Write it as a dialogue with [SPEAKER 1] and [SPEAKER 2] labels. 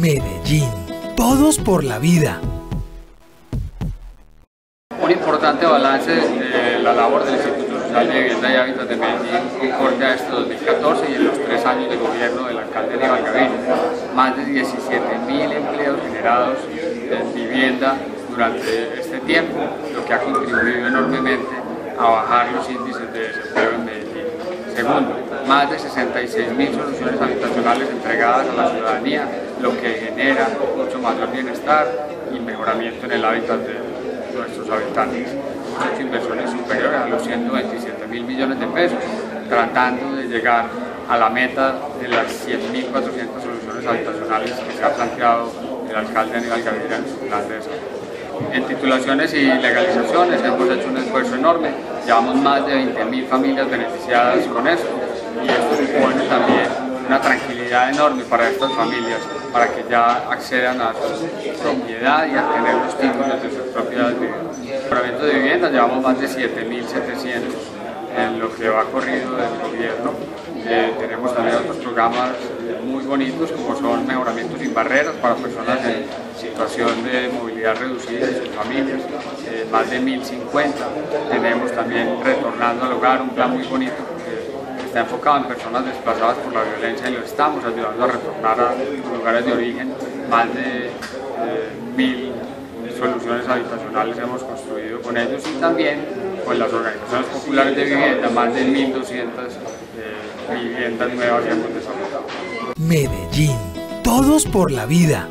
[SPEAKER 1] Medellín. Todos por la vida.
[SPEAKER 2] Un importante balance de la labor del Instituto Social de Vivienda y Hábitat de Medellín concorda a este 2014 y en los tres años de gobierno del alcalde Aníbal Gaviria. Más de 17.000 empleos generados en vivienda durante este tiempo, lo que ha contribuido enormemente a bajar los índices de desempleo en Medellín. Segundo, más de 66.000 soluciones habitacionales entregadas a la ciudadanía, lo que genera mucho mayor bienestar y mejoramiento en el hábitat de nuestros habitantes. Hemos hecho inversiones superiores a los 127 mil millones de pesos, tratando de llegar a la meta de las 100.400 soluciones habitacionales que se ha planteado el alcalde Aníbal Gaviria en su plan de. En titulaciones y legalizaciones hemos hecho un esfuerzo enorme, llevamos más de 20.000 familias beneficiadas con esto y esto supone también una tranquilidad enorme para estas familias, para que ya accedan a su propiedad y a tener los títulos de sus propiedades viviendas. de vivienda llevamos más de 7.700 en lo que va corrido del gobierno. Eh, tenemos también otros programas muy bonitos como son mejoramientos sin barreras para personas en situación de movilidad reducida y sus familias, eh, más de 1050. Tenemos también Retornando al Hogar, un plan muy bonito está enfocado en personas desplazadas por la violencia y lo estamos ayudando a retornar a sus lugares de origen. Más de eh, mil soluciones habitacionales hemos construido con ellos y también con las organizaciones populares de vivienda, más de 1.200 eh, viviendas nuevas hemos desarrollado.
[SPEAKER 1] Medellín, todos por la vida.